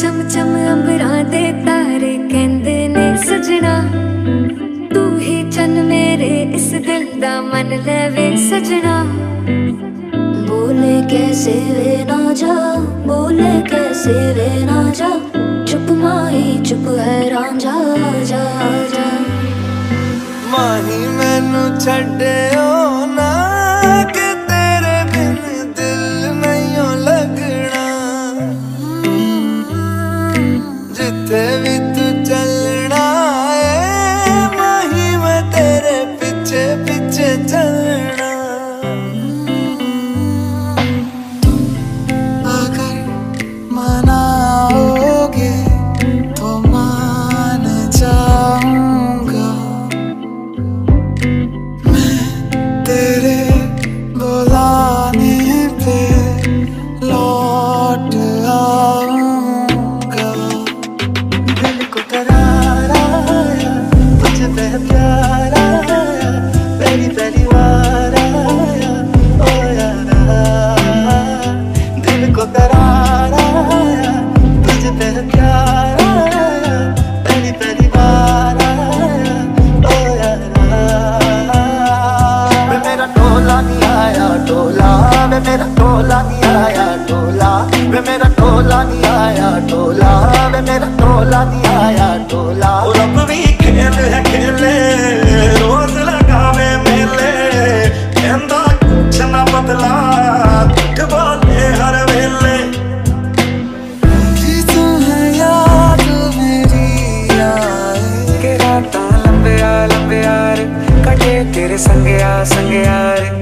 ਚਮ ਚਮ ਅੰਬਰਾਂ ਦੇ ਤਾਰੇ ਕਹਿੰਦੇ ਨੇ ਸਜਣਾ ਤੂੰ ਹੀ ਚੰਨ ਮੇਰੇ ਇਸ ਦਿਲ ਦਾ ਮਨ ਲੈਵੇ ਸਜਣਾ ਬੋਲੇ ਕੈਸੇ ਵੇ ਨਾ ਜਾ ਬੋਲੇ ਕੈਸੇ ਵੇ ਨਾ ਜਾ ਚੁੱਪ ਮਾਹੀ ਚੁੱਪ ਹੈ ਰਾਂਝਾ ਜਾ ਜਾ ਮਾਹੀ ਮੈਨੂੰ ਛੱਡਿਓ चलना है तेरे पीछे पीछे चलना। मेरा टोला नहीं आया टोला। वे मेरा टोला नहीं आया टोला। वे मेरा टोला नहीं आया टोला। रब भी खेल है खेले रोज लगावे मेले। कहंदा कुछ ना बदला तेरे संग यार संग